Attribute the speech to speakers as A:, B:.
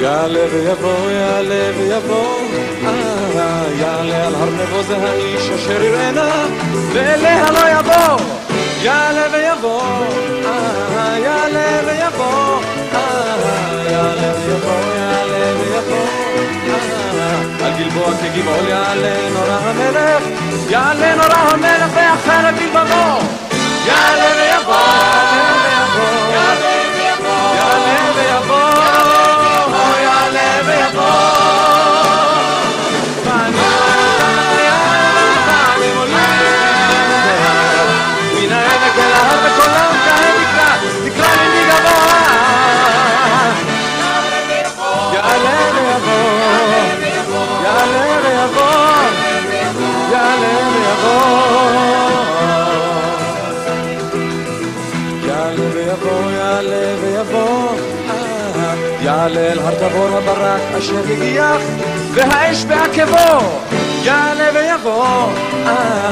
A: יעלה ויבוא, יעלה ויבוא, אה, יעלה על הר נבו זה האיש אשר יראנה, ואליה לא יבוא, יעלה ויבוא, אה, יעלה ויבוא, אה, יעלה ויבוא, יעלה ויבוא, אה, על גלבוע כגבעול יעלה נורא המלך, יעלה נורא המלך ואחר ויבוא, יעלה ויבוא, יעלה ויבוא, אה, יעלה אל הר תבור הברק אשר הגיח, והאש בעקבו, יעלה ויבוא, אה,